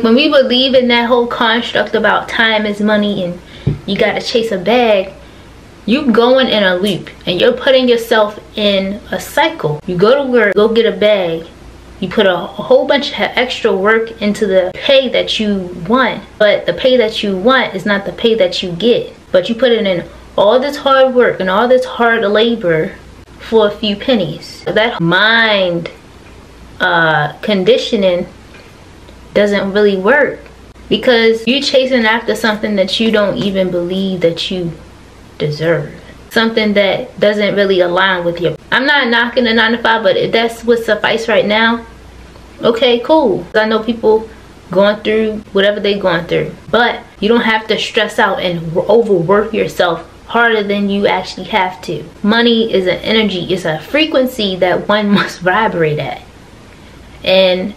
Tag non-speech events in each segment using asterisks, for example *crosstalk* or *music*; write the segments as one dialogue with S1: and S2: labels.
S1: When we believe in that whole construct about time is money and you gotta chase a bag, you going in a loop and you're putting yourself in a cycle. You go to work, go get a bag, you put a, whole bunch of extra work into the pay that you want, but the pay that you want is not the pay that you get. But you put it in all this hard work and all this hard labor for a few pennies. That mind uh, conditioning doesn't really work because you're chasing after something that you don't even believe that you deserve. Something that doesn't really align with you. I'm not knocking a 9 to 5, but if that's what suffice right now, okay, cool. I know people going through whatever they're going through. But you don't have to stress out and overwork yourself harder than you actually have to. Money is an energy, it's a frequency that one *laughs* must vibrate at. And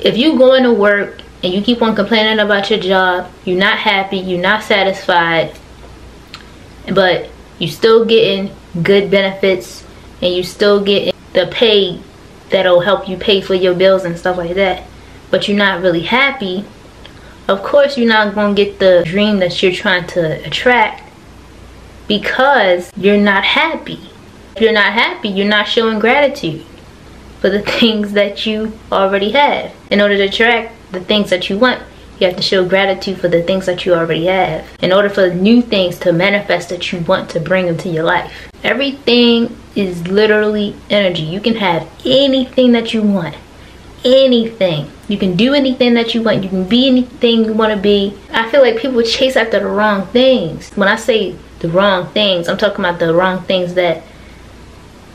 S1: if you going to work and you keep on complaining about your job, you're not happy, you're not satisfied, but you're still getting good benefits and you still getting the pay that'll help you pay for your bills and stuff like that, but you're not really happy, of course you're not going to get the dream that you're trying to attract because you're not happy. If you're not happy, you're not showing gratitude for the things that you already have. In order to attract the things that you want, you have to show gratitude for the things that you already have. In order for new things to manifest that you want to bring into your life. Everything is literally energy. You can have anything that you want. Anything. You can do anything that you want. You can be anything you want to be. I feel like people chase after the wrong things. When I say the wrong things, I'm talking about the wrong things that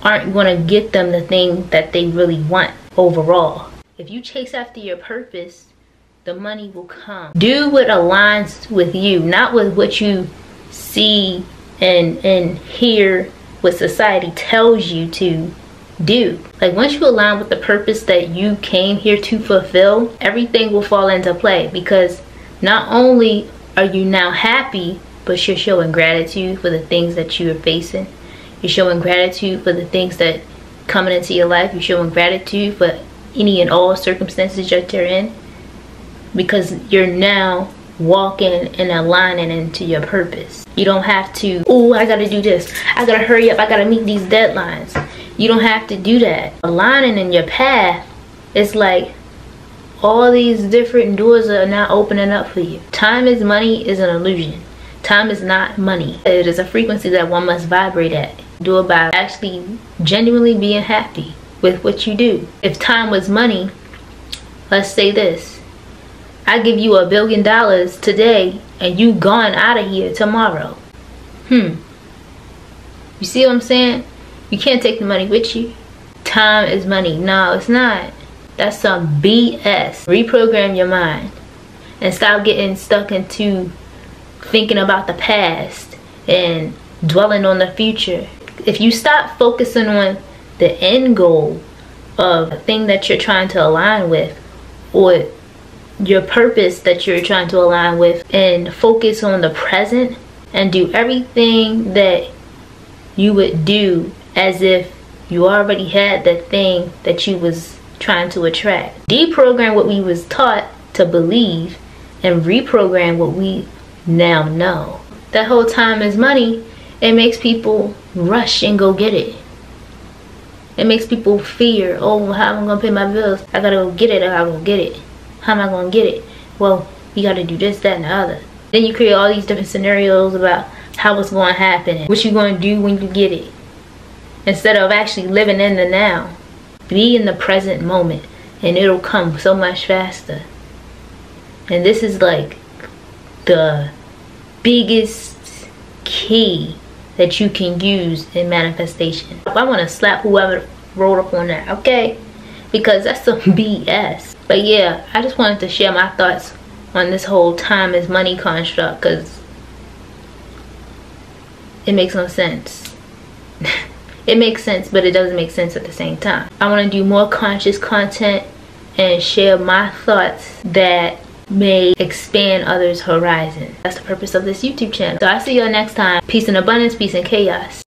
S1: aren't going to get them the thing that they really want overall. If you chase after your purpose, the money will come. Do what aligns with you, not with what you see and and hear what society tells you to do. Like once you align with the purpose that you came here to fulfill, everything will fall into play because not only are you now happy, but you're showing gratitude for the things that you are facing you're showing gratitude for the things that coming into your life. You're showing gratitude for any and all circumstances that you're in. Because you're now walking and aligning into your purpose. You don't have to, oh, I gotta do this. I gotta hurry up. I gotta meet these deadlines. You don't have to do that. Aligning in your path it's like all these different doors are now opening up for you. Time is money is an illusion. Time is not money. It is a frequency that one must vibrate at do about actually genuinely being happy with what you do. If time was money, let's say this. I give you a billion dollars today and you gone out of here tomorrow. Hmm. You see what I'm saying? You can't take the money with you. Time is money. No, it's not. That's some BS. Reprogram your mind and stop getting stuck into thinking about the past and dwelling on the future if you stop focusing on the end goal of the thing that you're trying to align with or your purpose that you're trying to align with and focus on the present and do everything that you would do as if you already had that thing that you was trying to attract. Deprogram what we was taught to believe and reprogram what we now know. That whole time is money it makes people rush and go get it. It makes people fear, oh, how am I going to pay my bills? I got to go get it I gotta go get it. How am I going to get it? Well, you got to do this, that, and the other. Then you create all these different scenarios about how it's going to happen, what you're going to do when you get it. Instead of actually living in the now. Be in the present moment and it'll come so much faster. And this is like the biggest key that you can use in manifestation. I want to slap whoever wrote up on that, okay? Because that's some *laughs* BS. But yeah, I just wanted to share my thoughts on this whole time is money construct because it makes no sense. *laughs* it makes sense, but it doesn't make sense at the same time. I want to do more conscious content and share my thoughts that may expand others' horizon. That's the purpose of this YouTube channel. So I'll see y'all next time. Peace and abundance, peace and chaos.